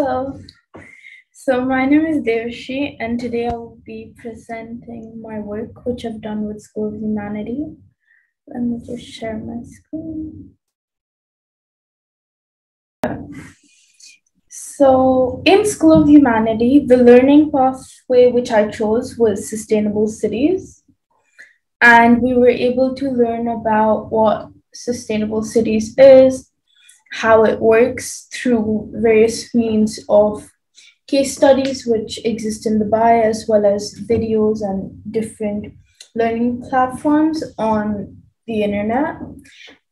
Hello. So my name is Devashri, and today I will be presenting my work, which I've done with School of Humanity. Let me just share my screen. So in School of Humanity, the learning pathway which I chose was sustainable cities. And we were able to learn about what sustainable cities is, how it works through various means of case studies which exist in the BI, as well as videos and different learning platforms on the internet.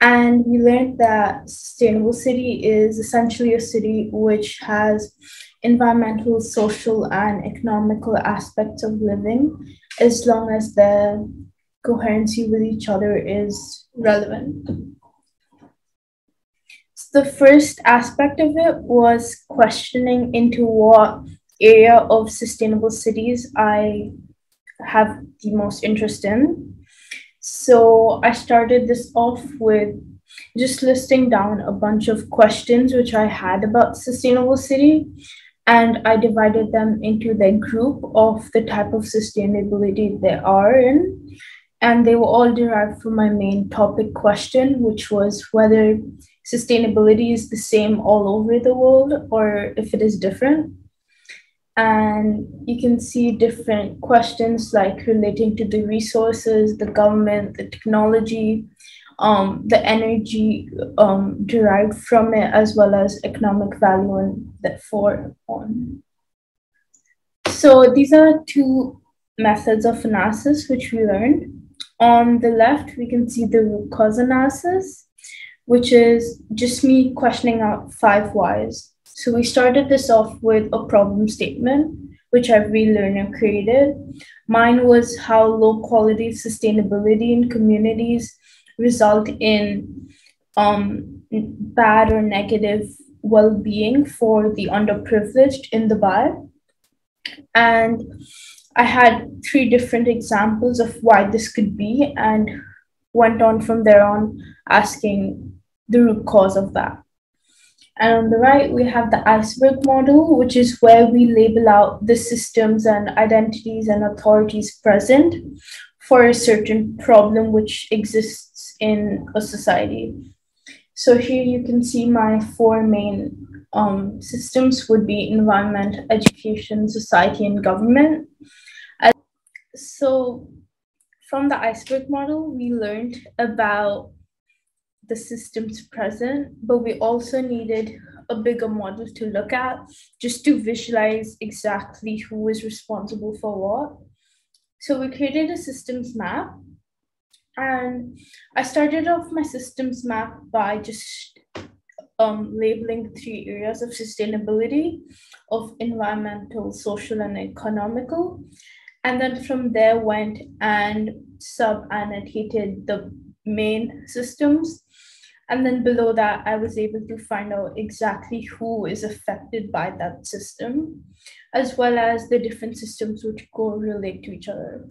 And we learned that sustainable city is essentially a city which has environmental, social, and economical aspects of living, as long as the coherency with each other is relevant. The first aspect of it was questioning into what area of sustainable cities I have the most interest in. So I started this off with just listing down a bunch of questions which I had about sustainable city and I divided them into the group of the type of sustainability they are in. And they were all derived from my main topic question, which was whether sustainability is the same all over the world or if it is different and you can see different questions like relating to the resources, the government, the technology, um, the energy um, derived from it, as well as economic value and that for on. So these are two methods of analysis which we learned. On the left, we can see the root cause analysis, which is just me questioning out five whys. So we started this off with a problem statement, which I've relearned and created. Mine was how low quality sustainability in communities result in um, bad or negative well-being for the underprivileged in the BI. And I had three different examples of why this could be and went on from there on asking the root cause of that. And on the right, we have the iceberg model, which is where we label out the systems and identities and authorities present for a certain problem which exists in a society. So here you can see my four main um, systems would be environment, education, society, and government. So from the iceberg model, we learned about the systems present, but we also needed a bigger model to look at just to visualize exactly who is responsible for what. So we created a systems map and I started off my systems map by just um, labeling three areas of sustainability of environmental, social, and economical. And then from there went and sub-annotated the main systems and then below that, I was able to find out exactly who is affected by that system, as well as the different systems which correlate to each other.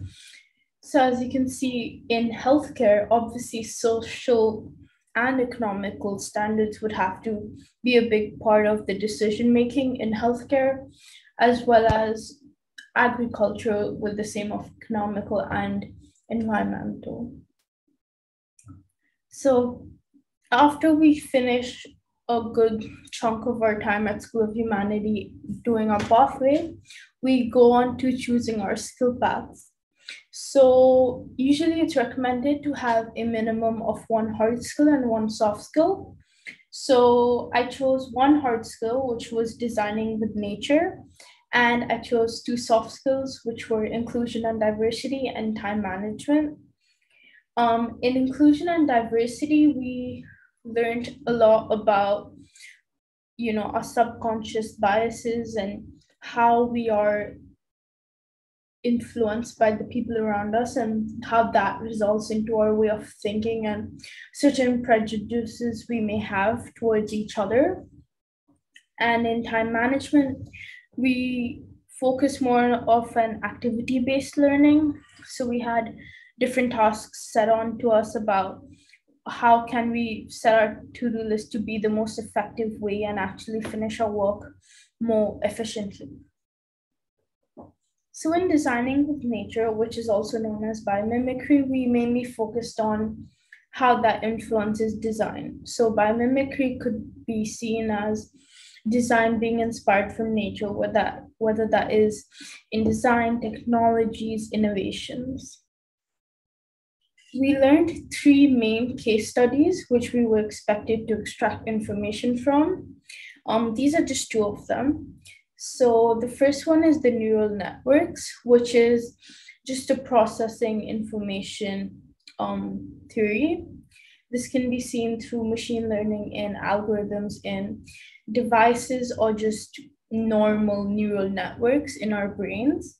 So as you can see in healthcare, obviously social and economical standards would have to be a big part of the decision making in healthcare, as well as agriculture with the same of economical and environmental. So after we finish a good chunk of our time at School of Humanity doing our pathway, we go on to choosing our skill paths. So usually it's recommended to have a minimum of one hard skill and one soft skill. So I chose one hard skill, which was designing with nature. And I chose two soft skills, which were inclusion and diversity and time management. Um, in inclusion and diversity, we learned a lot about you know our subconscious biases and how we are influenced by the people around us and how that results into our way of thinking and certain prejudices we may have towards each other and in time management we focus more of an activity based learning so we had different tasks set on to us about how can we set our to-do list to be the most effective way and actually finish our work more efficiently. So in designing with nature, which is also known as biomimicry, we mainly focused on how that influences design. So biomimicry could be seen as design being inspired from nature, whether that, whether that is in design, technologies, innovations. We learned three main case studies, which we were expected to extract information from. Um, these are just two of them. So the first one is the neural networks, which is just a processing information um, theory. This can be seen through machine learning and algorithms in devices or just normal neural networks in our brains.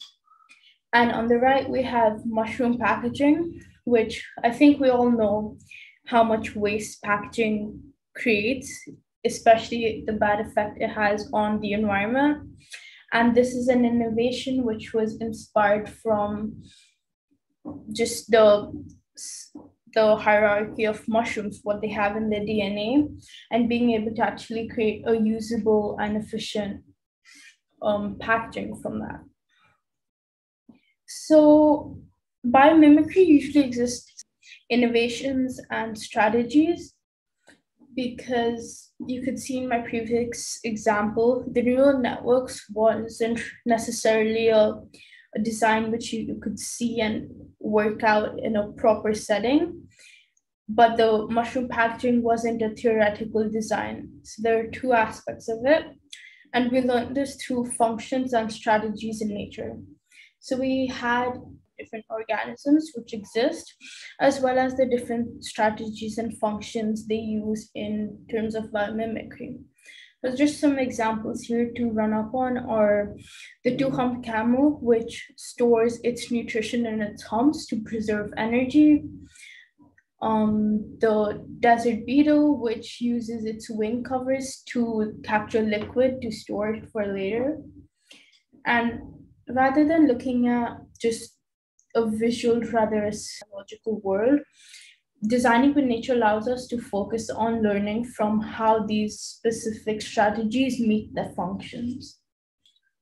And on the right, we have mushroom packaging, which I think we all know how much waste packaging creates especially the bad effect it has on the environment. And this is an innovation which was inspired from just the the hierarchy of mushrooms, what they have in their DNA, and being able to actually create a usable and efficient um, packaging from that. So biomimicry usually exists innovations and strategies because you could see in my previous example, the neural networks wasn't necessarily a, a design which you, you could see and work out in a proper setting. But the mushroom packaging wasn't a theoretical design. So there are two aspects of it. And we learned this through functions and strategies in nature. So we had different organisms which exist, as well as the different strategies and functions they use in terms of biomimicry. So just some examples here to run up on are the two hump camel, which stores its nutrition in its humps to preserve energy. Um, the desert beetle, which uses its wing covers to capture liquid to store it for later. And rather than looking at just a visual rather a psychological world designing with nature allows us to focus on learning from how these specific strategies meet their functions.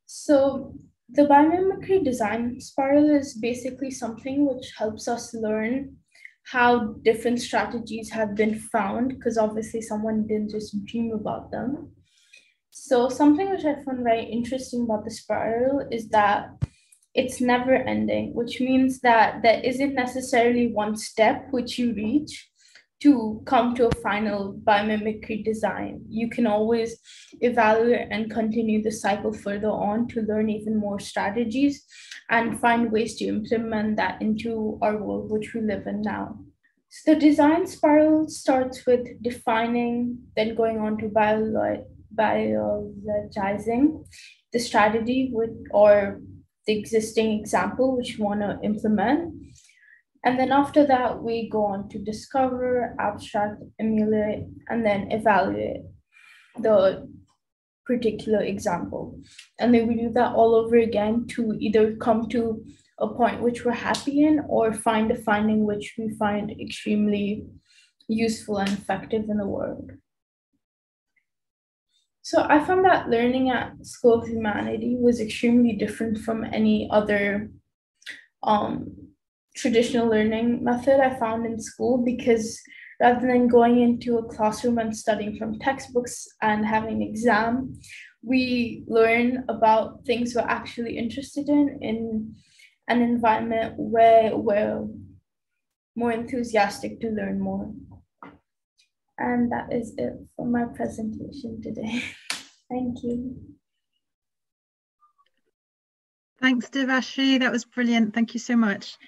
So the biomimicry design spiral is basically something which helps us learn how different strategies have been found because obviously someone didn't just dream about them. So something which i found very interesting about the spiral is that it's never ending, which means that there isn't necessarily one step which you reach to come to a final biomimicry design. You can always evaluate and continue the cycle further on to learn even more strategies and find ways to implement that into our world which we live in now. So the design spiral starts with defining, then going on to biologizing the strategy with or the existing example which we want to implement. And then after that, we go on to discover, abstract, emulate, and then evaluate the particular example. And then we do that all over again to either come to a point which we're happy in or find a finding which we find extremely useful and effective in the world. So I found that learning at School of Humanity was extremely different from any other um, traditional learning method I found in school because rather than going into a classroom and studying from textbooks and having an exam, we learn about things we're actually interested in in an environment where we're more enthusiastic to learn more. And that is it for my presentation today. Thank you. Thanks, Devashri. That was brilliant. Thank you so much.